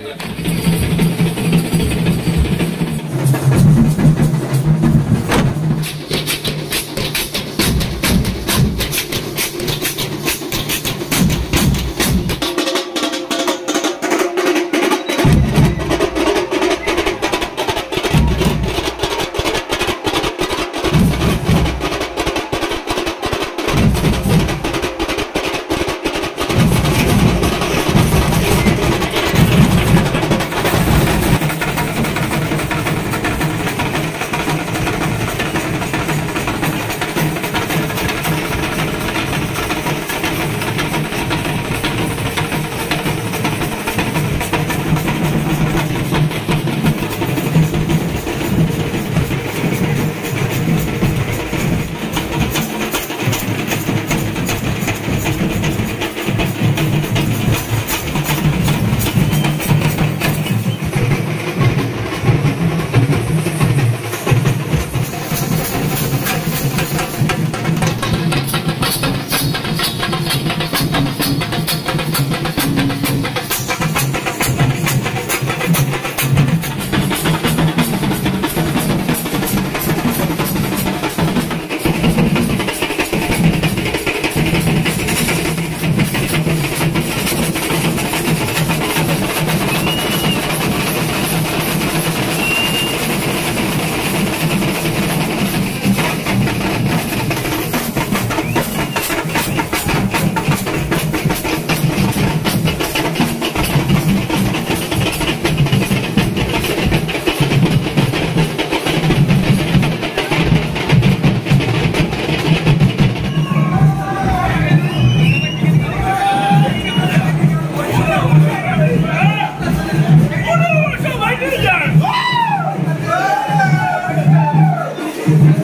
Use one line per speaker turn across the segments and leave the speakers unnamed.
Yeah.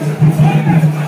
Thank